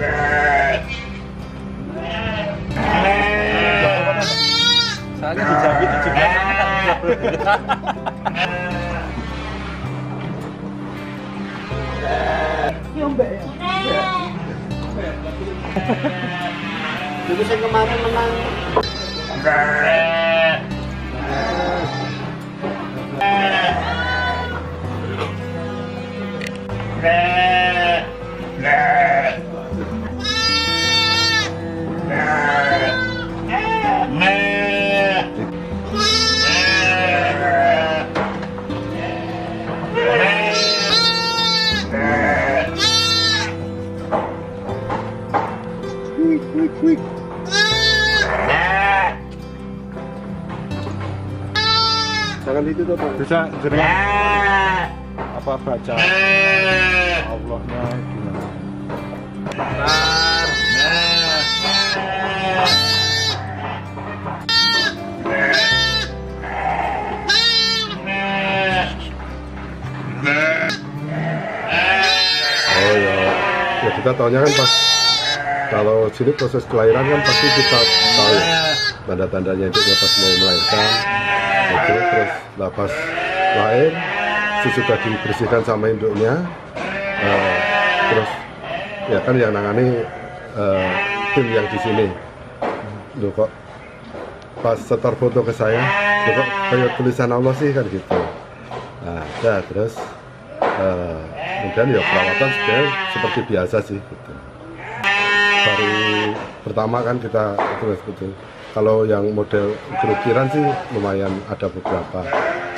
Soalnya di Jambi 17 Jadi saya kemarin menang. Jangan ditutup. Bang. Bisa jenengan apa baca Allahnya gimana? Oh ya, ya kita tahunya kan pas kalau sini proses kelahiran kan pasti kita tahu ya, tanda-tandanya itu ya pas mau melahirkan itu terus lah pas lahir sudah dibersihkan sama induknya eh, terus ya kan yang nangani eh, tim yang di sini. Loh kok pas setor foto ke saya loh kok kayak tulisan Allah sih kan gitu. Nah ya terus eh, kemudian ya perawatan seperti biasa sih gitu baru pertama kan kita terus betul kalau yang model kerukiran sih lumayan ada beberapa.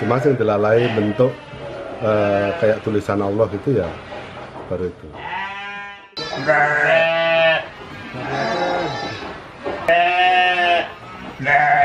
Cuma yang dilalai bentuk eh, kayak tulisan Allah itu ya baru itu. Nah.